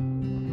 うん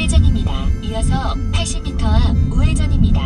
좌회전입니다. 이어서 80m 앞 우회전입니다.